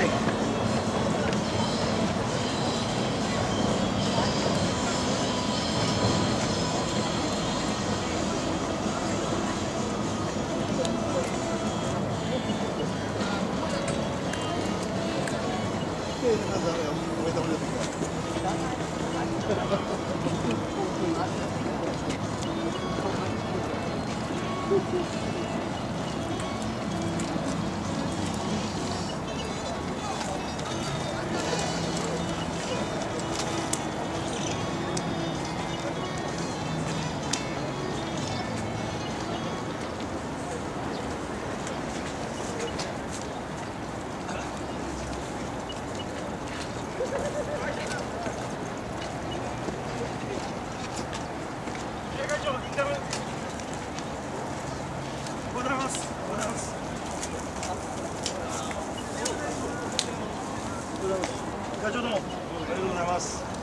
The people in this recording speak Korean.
땡. Thank you. ありがとうござい。ます。